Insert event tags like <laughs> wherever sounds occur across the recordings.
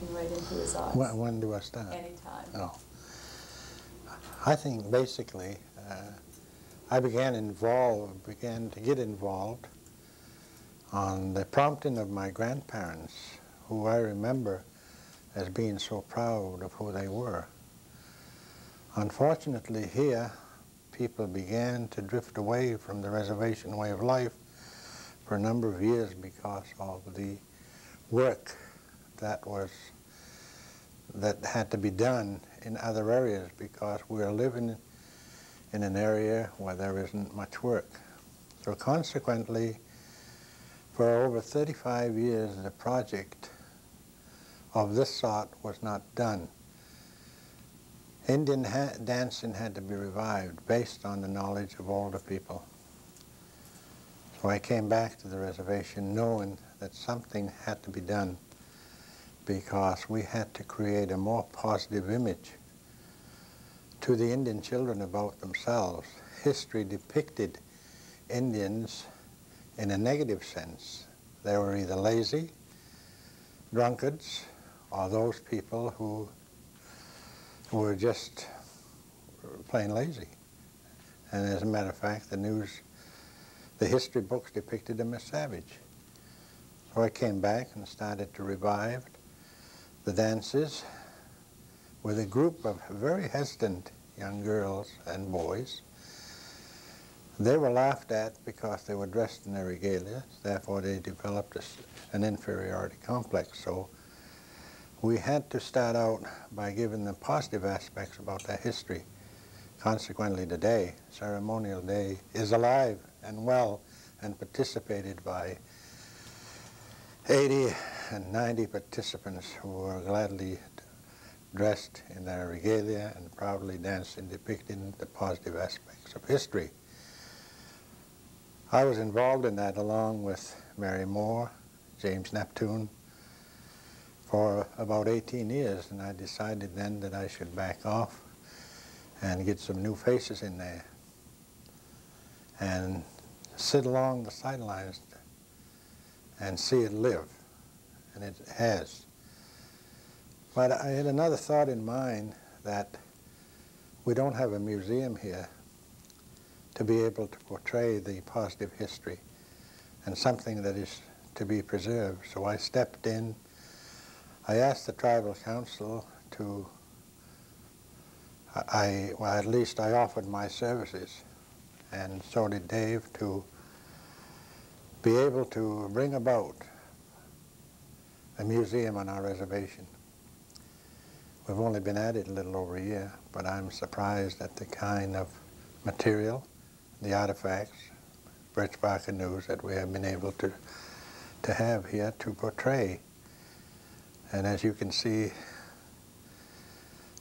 looking right into his eyes. When, when do I start? Anytime. Oh. I think basically, uh, I began involved, began to get involved on the prompting of my grandparents, who I remember as being so proud of who they were. Unfortunately here, people began to drift away from the reservation way of life for a number of years because of the work that was that had to be done in other areas because we're living in an area where there isn't much work. So consequently, for over 35 years, the project of this sort was not done. Indian dancing had to be revived based on the knowledge of older people. So I came back to the reservation knowing that something had to be done because we had to create a more positive image to the Indian children about themselves. History depicted Indians in a negative sense. They were either lazy, drunkards, or those people who were just plain lazy. And as a matter of fact, the news, the history books depicted them as savage. So I came back and started to revive the dances with a group of very hesitant young girls and boys. They were laughed at because they were dressed in their regalia, therefore they developed a, an inferiority complex. So we had to start out by giving them positive aspects about their history. Consequently today, Ceremonial Day is alive and well and participated by 80 and 90 participants who were gladly dressed in their regalia and proudly dancing, depicting the positive aspects of history. I was involved in that along with Mary Moore, James Neptune, for about 18 years, and I decided then that I should back off and get some new faces in there and sit along the sidelines and see it live, and it has. But I had another thought in mind that we don't have a museum here to be able to portray the positive history and something that is to be preserved. So I stepped in. I asked the tribal council to, I, well, at least I offered my services, and so did Dave, to be able to bring about a museum on our reservation. We've only been at it a little over a year, but I'm surprised at the kind of material, the artifacts, Birch bark canoes that we have been able to, to have here to portray. And as you can see,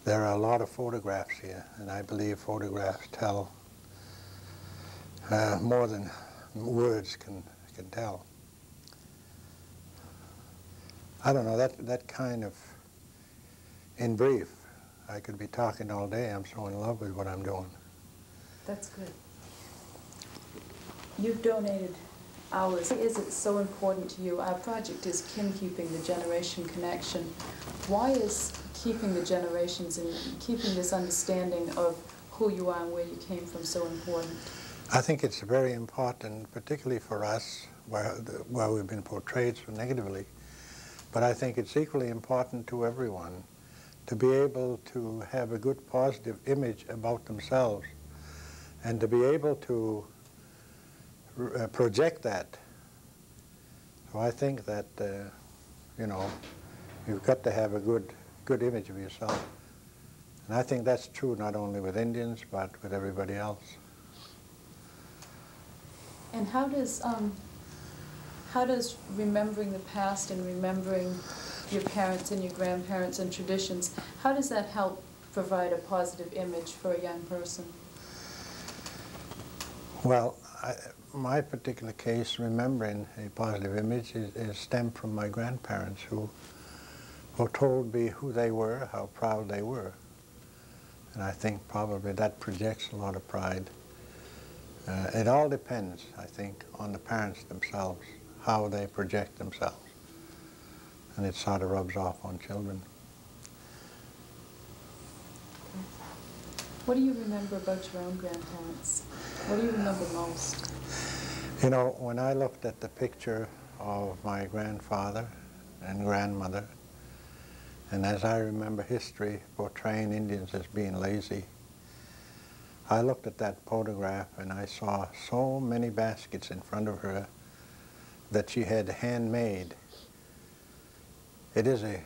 there are a lot of photographs here, and I believe photographs tell uh, more than words can can tell. I don't know, that, that kind of, in brief, I could be talking all day. I'm so in love with what I'm doing. That's good. You've donated hours. Why is it so important to you? Our project is kin keeping, the generation connection. Why is keeping the generations and keeping this understanding of who you are and where you came from so important? I think it's very important, particularly for us, where, where we've been portrayed so negatively. But I think it's equally important to everyone to be able to have a good positive image about themselves and to be able to uh, project that. So I think that, uh, you know, you've got to have a good, good image of yourself. And I think that's true not only with Indians, but with everybody else. And how does um, how does remembering the past and remembering your parents and your grandparents and traditions, how does that help provide a positive image for a young person? Well, I, my particular case, remembering a positive image, is, is stemmed from my grandparents who, who told me who they were, how proud they were. And I think probably that projects a lot of pride uh, it all depends, I think, on the parents themselves, how they project themselves. and it sort of rubs off on children. What do you remember about your own grandparents? What do you remember most? You know, when I looked at the picture of my grandfather and grandmother, and as I remember history portraying Indians as being lazy, I looked at that photograph and I saw so many baskets in front of her that she had handmade. It is a,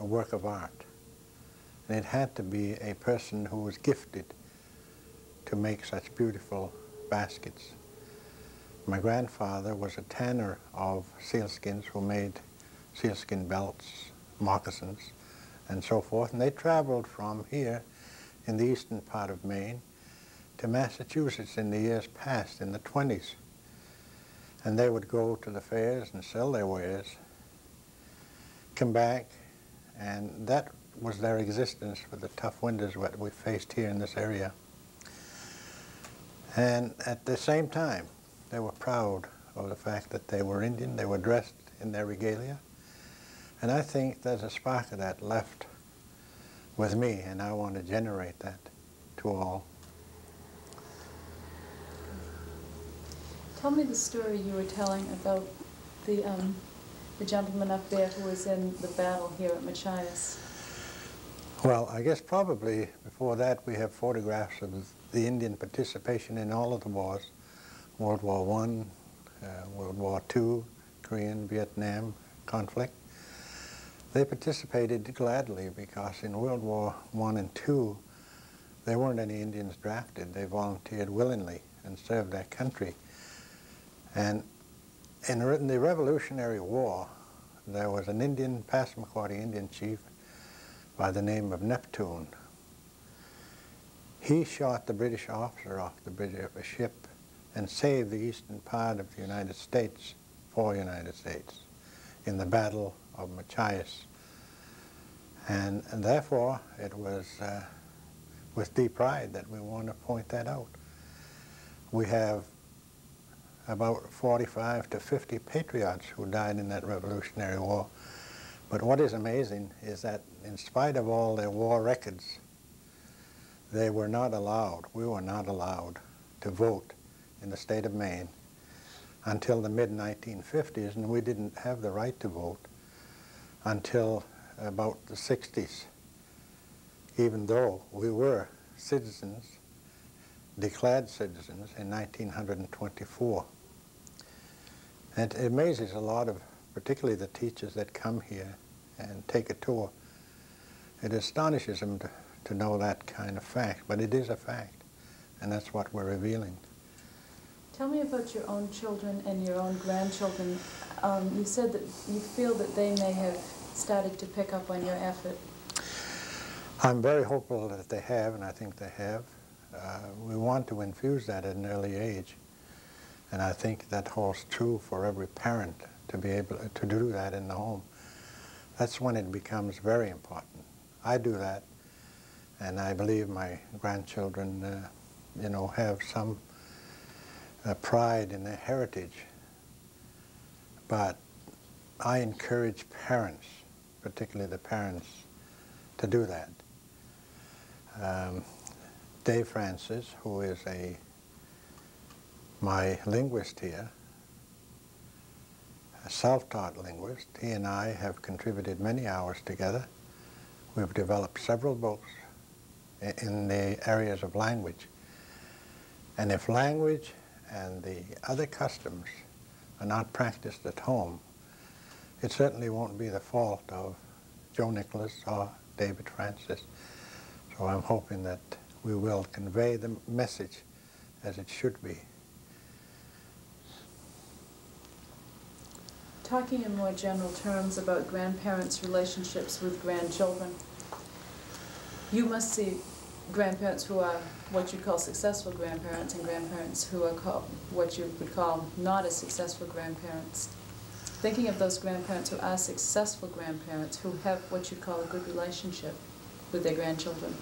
a work of art. And it had to be a person who was gifted to make such beautiful baskets. My grandfather was a tanner of sealskins who made sealskin belts, moccasins, and so forth. And they traveled from here in the eastern part of Maine to Massachusetts in the years past, in the 20s. And they would go to the fairs and sell their wares, come back, and that was their existence for the tough winters that we faced here in this area. And at the same time, they were proud of the fact that they were Indian. They were dressed in their regalia. And I think there's a spark of that left with me, and I want to generate that to all. Tell me the story you were telling about the, um, the gentleman up there who was in the battle here at Machias. Well, I guess probably before that we have photographs of the Indian participation in all of the wars, World War One, uh, World War II, Korean, Vietnam conflict. They participated gladly because in World War One and Two, there weren't any Indians drafted. They volunteered willingly and served their country. And in the Revolutionary War, there was an Indian, Passamaquoddy Indian chief by the name of Neptune. He shot the British officer off the bridge of a ship and saved the eastern part of the United States for the United States in the Battle of Machias. And, and therefore, it was uh, with deep pride that we want to point that out. We have about 45 to 50 patriots who died in that Revolutionary War. But what is amazing is that in spite of all their war records, they were not allowed, we were not allowed to vote in the state of Maine until the mid-1950s, and we didn't have the right to vote until about the 60s, even though we were citizens, declared citizens in 1924. And it amazes a lot of, particularly the teachers that come here and take a tour. It astonishes them to, to know that kind of fact, but it is a fact, and that's what we're revealing. Tell me about your own children and your own grandchildren. Um, you said that you feel that they may have started to pick up on your effort. I'm very hopeful that they have, and I think they have. Uh, we want to infuse that at an early age. And I think that holds true for every parent to be able to do that in the home. That's when it becomes very important. I do that, and I believe my grandchildren, uh, you know, have some uh, pride in their heritage. But I encourage parents, particularly the parents, to do that. Um, Dave Francis, who is a my linguist here, a self-taught linguist, he and I have contributed many hours together. We've developed several books in the areas of language. And if language and the other customs are not practiced at home, it certainly won't be the fault of Joe Nicholas or David Francis. So I'm hoping that we will convey the message as it should be. Talking in more general terms about grandparents' relationships with grandchildren, you must see grandparents who are what you'd call successful grandparents and grandparents who are what you would call not as successful grandparents. Thinking of those grandparents who are successful grandparents who have what you'd call a good relationship with their grandchildren,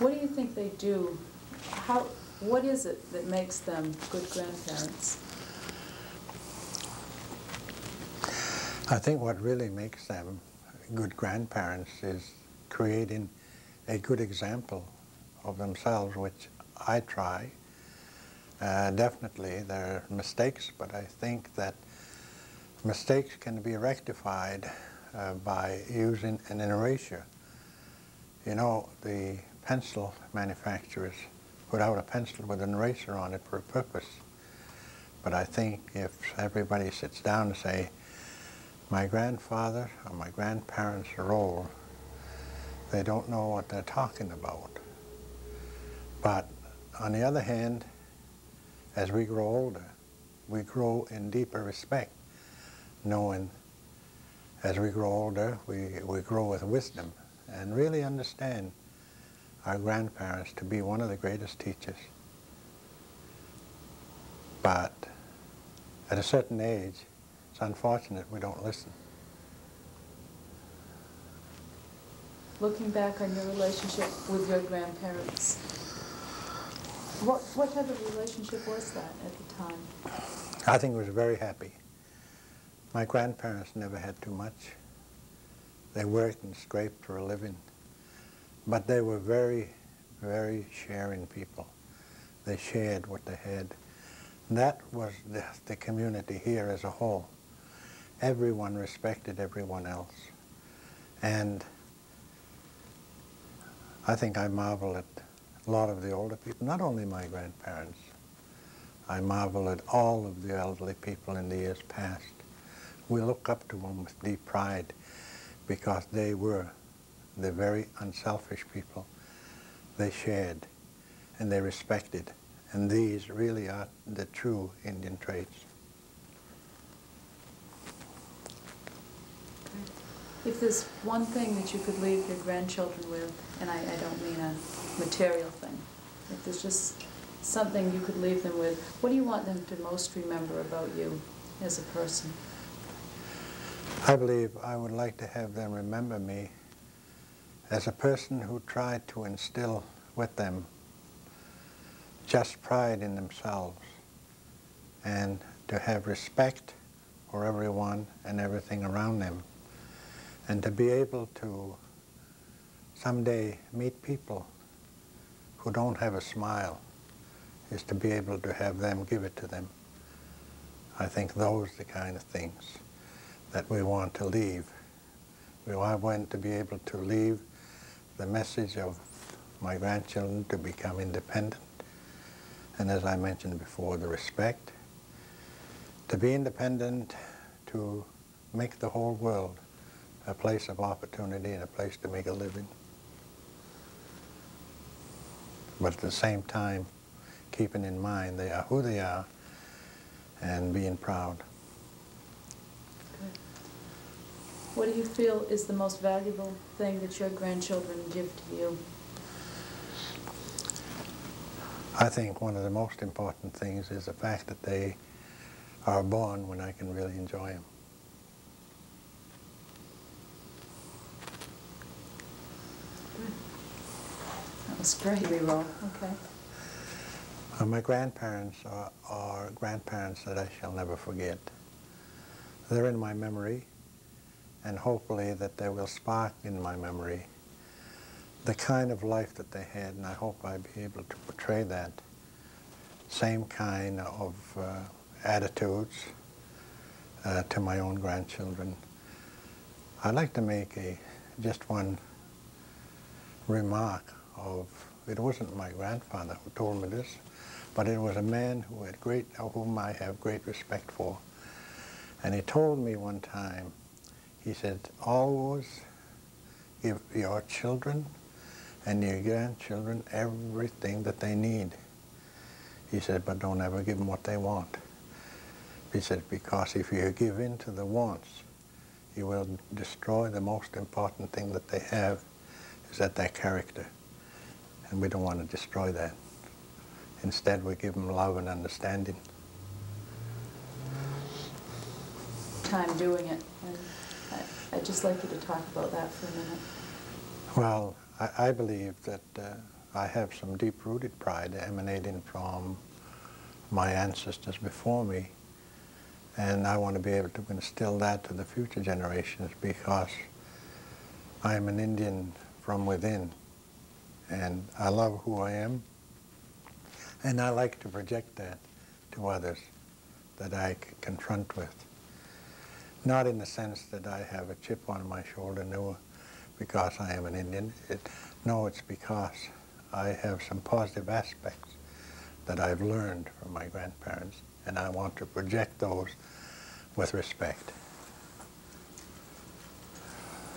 what do you think they do? How, what is it that makes them good grandparents? I think what really makes them good grandparents is creating a good example of themselves, which I try. Uh, definitely there are mistakes, but I think that mistakes can be rectified uh, by using an eraser. You know, the pencil manufacturers put out a pencil with an eraser on it for a purpose. But I think if everybody sits down and say, my grandfather or my grandparents are old, they don't know what they're talking about. But on the other hand, as we grow older, we grow in deeper respect, knowing as we grow older, we, we grow with wisdom and really understand our grandparents to be one of the greatest teachers. But at a certain age, it's unfortunate we don't listen. Looking back on your relationship with your grandparents, what, what type of relationship was that at the time? I think it was very happy. My grandparents never had too much. They worked and scraped for a living. But they were very, very sharing people. They shared what they had. And that was the, the community here as a whole. Everyone respected everyone else. And I think I marvel at a lot of the older people, not only my grandparents. I marvel at all of the elderly people in the years past. We look up to them with deep pride because they were the very unselfish people. They shared and they respected. And these really are the true Indian traits. If there's one thing that you could leave your grandchildren with, and I, I don't mean a material thing, if there's just something you could leave them with, what do you want them to most remember about you as a person? I believe I would like to have them remember me as a person who tried to instill with them just pride in themselves and to have respect for everyone and everything around them and to be able to someday meet people who don't have a smile is to be able to have them give it to them. I think those are the kind of things that we want to leave. We want to be able to leave the message of my grandchildren to become independent, and as I mentioned before, the respect. To be independent, to make the whole world a place of opportunity and a place to make a living. But at the same time, keeping in mind they are who they are and being proud. What do you feel is the most valuable thing that your grandchildren give to you? I think one of the most important things is the fact that they are born when I can really enjoy them. That was great. We roll. Okay. Uh, my grandparents are, are grandparents that I shall never forget. They're in my memory and hopefully that they will spark in my memory the kind of life that they had, and I hope I'll be able to portray that same kind of uh, attitudes uh, to my own grandchildren. I'd like to make a just one remark of, it wasn't my grandfather who told me this, but it was a man who had great, uh, whom I have great respect for. And he told me one time he said, always give your children and your grandchildren everything that they need. He said, but don't ever give them what they want. He said, because if you give in to the wants, you will destroy the most important thing that they have, is that their character. And we don't want to destroy that. Instead, we give them love and understanding. Time doing it. And I'd just like you to talk about that for a minute. Well, I, I believe that uh, I have some deep-rooted pride emanating from my ancestors before me And I want to be able to instill that to the future generations because I am an Indian from within. And I love who I am. And I like to project that to others that I confront with. Not in the sense that I have a chip on my shoulder, no, because I am an Indian. It, no, it's because I have some positive aspects that I've learned from my grandparents, and I want to project those with respect.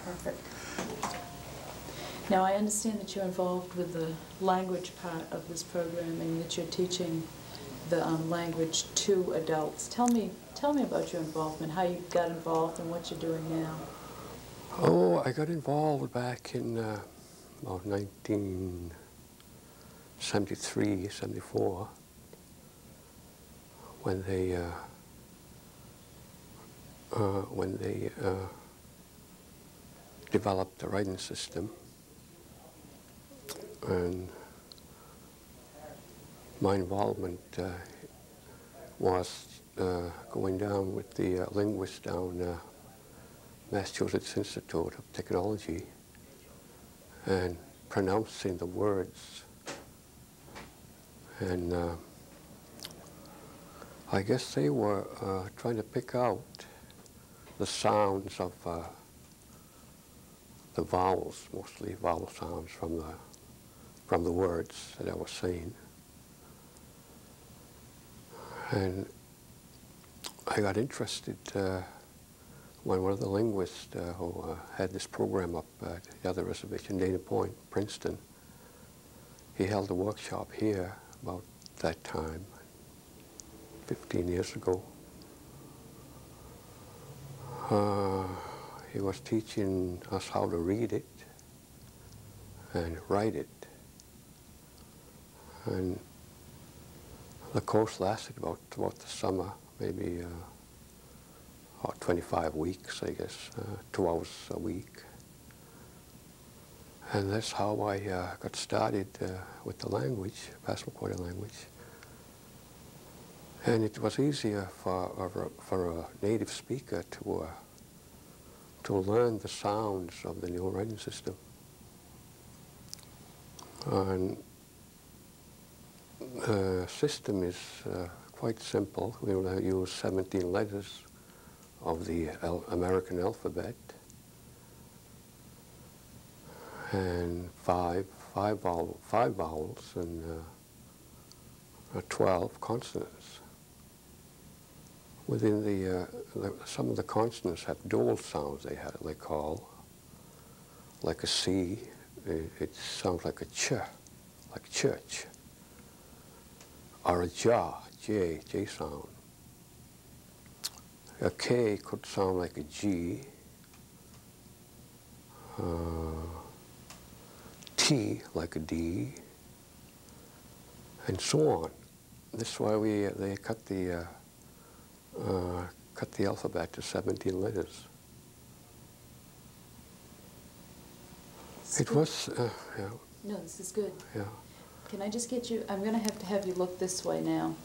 Perfect. Now, I understand that you're involved with the language part of this program and that you're teaching the um, language to adults. Tell me, tell me about your involvement, how you got involved and what you're doing now. Oh, I got involved back in uh, about 1973, 74, when they uh, uh, when they uh, developed the writing system, and my involvement uh, was uh, going down with the uh, linguist down. Uh, Massachusetts Institute of Technology and pronouncing the words. And uh, I guess they were uh, trying to pick out the sounds of the vowels, mostly vowel sounds from the from the words that I was saying. And I got interested uh, when one of the linguists uh, who uh, had this program up at the other reservation, Dana Point, Princeton, he held a workshop here about that time, 15 years ago. Uh, he was teaching us how to read it and write it. And the course lasted about, about the summer, maybe uh, about 25 weeks, I guess, uh, two hours a week. And that's how I uh, got started uh, with the language, Passamaquoddy language. And it was easier for, for a native speaker to, uh, to learn the sounds of the new writing system. And the system is uh, quite simple. We will use 17 letters of the al American alphabet and five, five, vowel, five vowels and uh, 12 consonants. Within the, uh, the, some of the consonants have dual sounds they, have, they call, like a C, it, it sounds like a ch, like church, or a ja, J, J sound. A K could sound like a G. Uh, T like a D, and so on. This is why we uh, they cut the uh, uh, cut the alphabet to 17 letters. It was, uh, yeah, No, this is good. yeah. Can I just get you, I'm going to have to have you look this way now.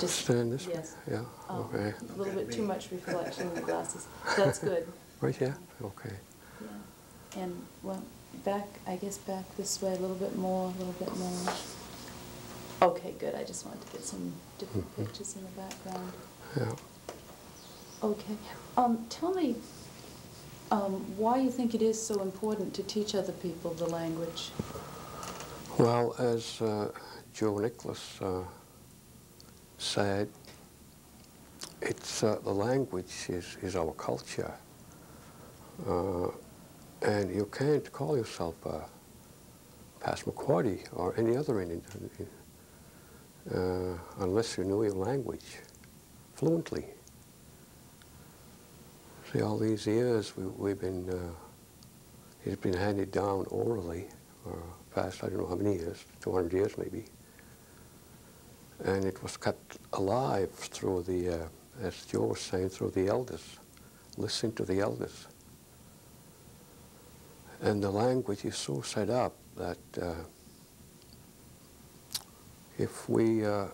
Just Stand this way? Yes. Yeah, Oh, okay. A little bit too much reflection in the glasses. <laughs> That's good. Right here? Okay. Yeah. And, well, back, I guess back this way a little bit more, a little bit more. Okay, good. I just wanted to get some different Mhm. pictures in the background. Yeah. Okay. Um, tell me um, why you think it is so important to teach other people the language. Well, as uh, Joe Nicholas uh, said, it's uh, the language is, is our culture. Uh, and you can't call yourself a Passamaquoddy or any other Indian uh, unless you know your language fluently. See, all these years we, we've been, uh, it's been handed down orally past, I don't know how many years, 200 years maybe. And it was kept alive through the, uh, as Joe was saying, through the elders, listening to the elders. And the language is so set up that uh, if we uh,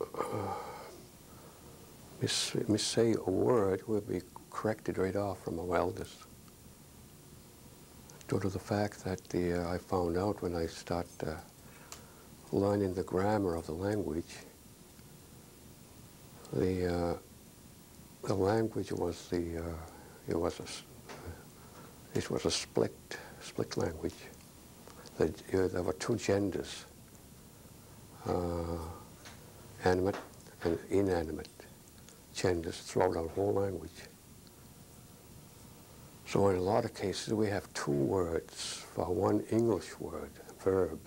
uh, miss, missay a word we'll be corrected right off from our elders. Due to the fact that the, uh, I found out when I start uh, learning the grammar of the language, the, uh, the language was the, it was a, it was a split, split language. The, there were two genders, animate and inanimate genders throughout our whole language. So in a lot of cases, we have two words for one English word, verb.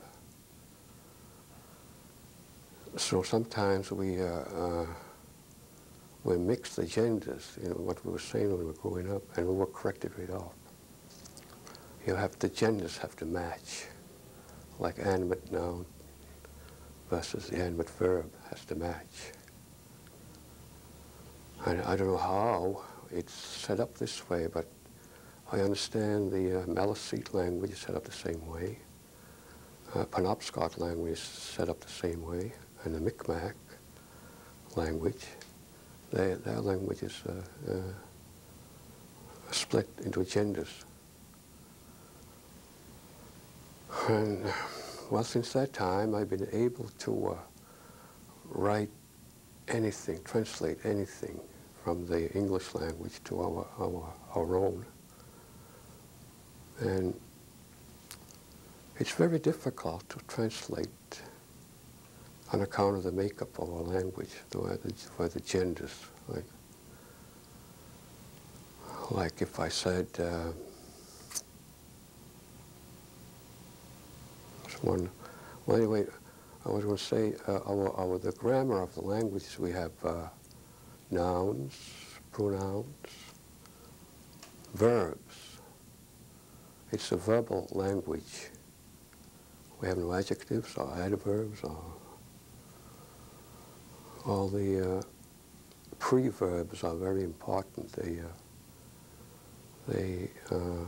So sometimes we, uh, uh, we mix the genders, you know, what we were saying when we were growing up, and we were corrected right off. You have, the genders have to match, like animate noun versus the animate verb has to match. And I don't know how it's set up this way, but I understand the uh, Maliseet language is set up the same way. Uh, Penobscot language is set up the same way, and the Mi'kmaq language, their, their language is uh, uh, split into genders. And well, since that time, I've been able to uh, write anything, translate anything from the English language to our, our, our own. And it's very difficult to translate on account of the makeup of our language, the way the, the genders, like, like if I said, uh, one, well anyway, I was going to say, uh, our, our, the grammar of the language, we have uh, nouns, pronouns, verbs. It's a verbal language. We have no adjectives or adverbs or all the uh, preverbs are very important. They, uh, they, uh,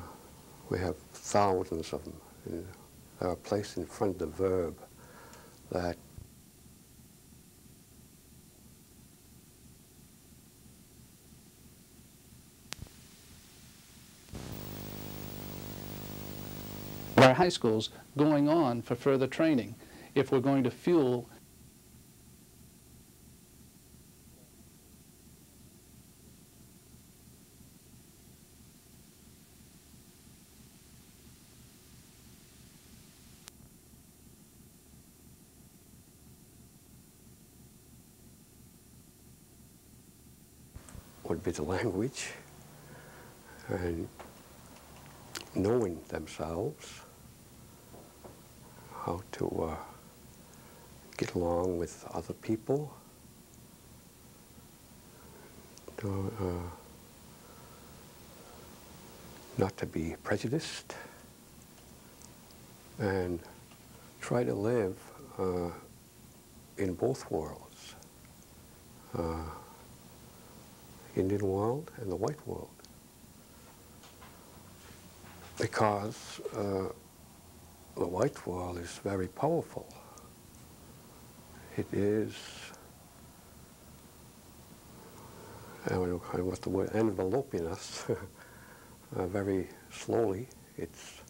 we have thousands of them. And they are placed in front of the verb that high schools going on for further training if we're going to fuel would be the language and knowing themselves how to uh, get along with other people, to, uh, not to be prejudiced, and try to live uh, in both worlds. Uh, Indian world and the white world. Because uh, the white wall is very powerful. It is, I don't know what the word, enveloping us <laughs> uh, very slowly. It's,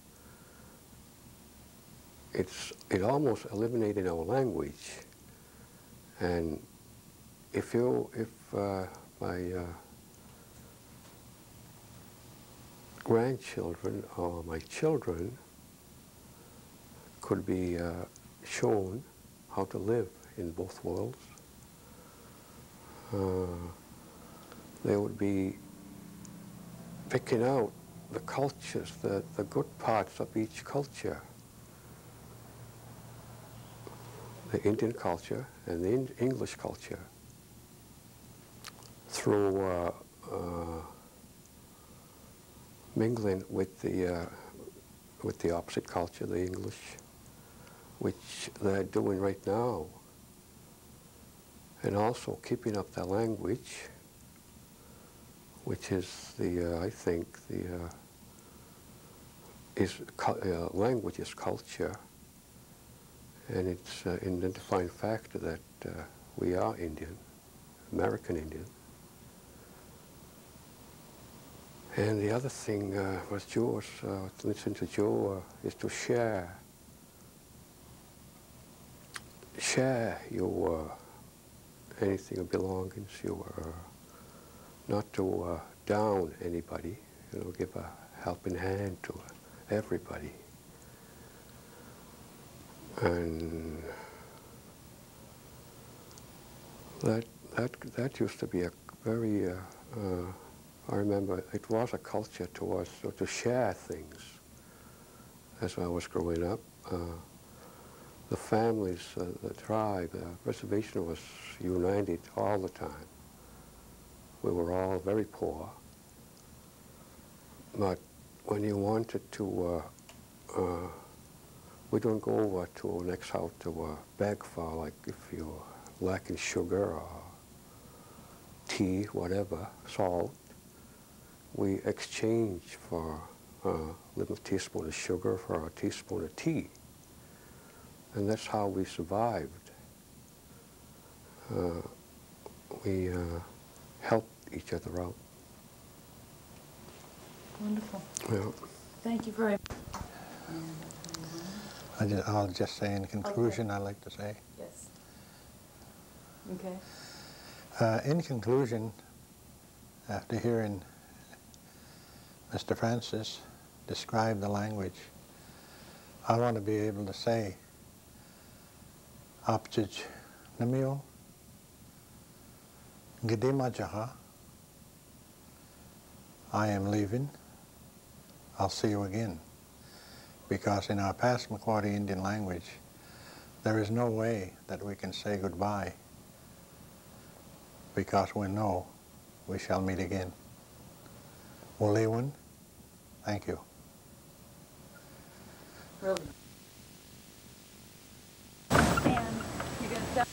it's, it almost eliminated our language. And if you, if uh, my uh, grandchildren or my children could be uh, shown how to live in both worlds. Uh, they would be picking out the cultures, the, the good parts of each culture. The Indian culture and the English culture through uh, uh, mingling with the uh, with the opposite culture, the English, which they're doing right now, and also keeping up their language, which is the, uh, I think, the uh, is uh, language is culture, and it's uh, an identifying factor that uh, we are Indian, American Indian. And the other thing uh, was Joe listening to Joe, is to share Share your uh, anything of belongings, your, uh, not to uh, down anybody, you know, give a helping hand to everybody. And that, that, that used to be a very, uh, uh, I remember it was a culture to us so to share things as I was growing up. Uh, the families, uh, the tribe, the reservation was united all the time. We were all very poor. But when you wanted to, uh, uh, we don't go over to next house to uh, beg for, like if you're lacking sugar or tea, whatever, salt, we exchange for a little teaspoon of sugar for a teaspoon of tea. And that's how we survived. Uh, we uh, helped each other out. Wonderful. Yeah. Thank you very much. I just, I'll just say in conclusion, I'd like to say, Yes. Okay. uh, in conclusion, after hearing Mr. Francis describe the language, I want to be able to say, Apchij Namio, Gidima Jaha, I am leaving, I'll see you again. Because in our Passamaquoddy Indian language, there is no way that we can say goodbye because we know we shall meet again. Waliwan, thank you. Really. And you're gonna stop.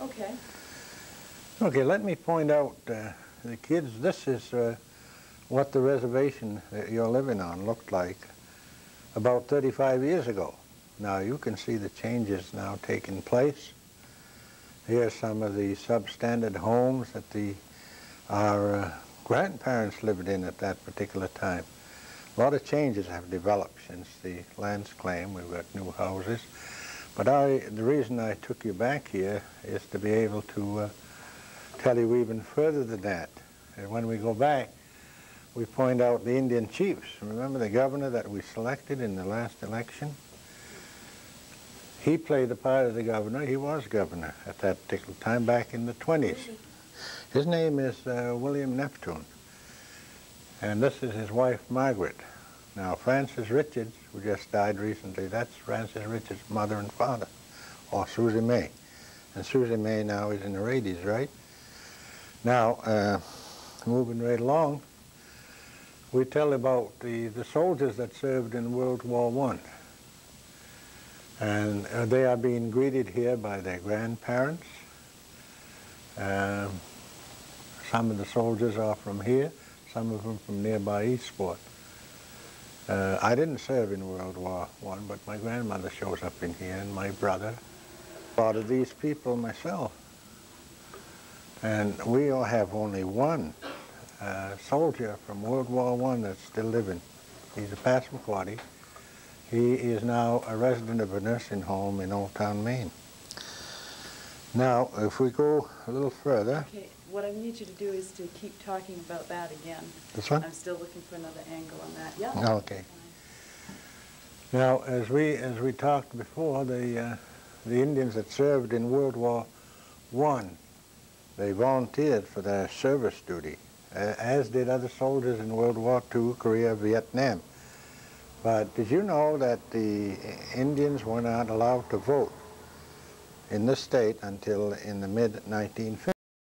Okay. Okay, let me point out, uh, the kids, this is uh, what the reservation that you're living on looked like about 35 years ago. Now you can see the changes now taking place. Here are some of the substandard homes that the, our uh, grandparents lived in at that particular time. A lot of changes have developed since the land's claim. We've got new houses. But I, the reason I took you back here is to be able to uh, tell you even further than that. And when we go back, we point out the Indian chiefs. Remember the governor that we selected in the last election? He played the part of the governor. He was governor at that particular time back in the 20s. His name is uh, William Neptune. And this is his wife, Margaret. Now, Francis Richards, who just died recently, that's Francis Richards' mother and father, or Susie May. And Susie May now is in her 80s, right? Now, uh, moving right along, we tell about the, the soldiers that served in World War One, And uh, they are being greeted here by their grandparents. Um, some of the soldiers are from here, some of them from nearby Eastport. Uh, I didn't serve in World War One, but my grandmother shows up in here, and my brother. A lot of these people myself. And we all have only one uh, soldier from World War One that's still living. He's a Passamaquoddy. He is now a resident of a nursing home in Old Town, Maine. Now, if we go a little further, Okay, what I need you to do is to keep talking about that again. this one? I'm still looking for another angle on that. Yeah. Okay. Now, as we as we talked before, the uh, the Indians that served in World War One, they volunteered for their service duty, as did other soldiers in World War II, Korea, Vietnam. But did you know that the Indians were not allowed to vote in this state until in the mid-1950s?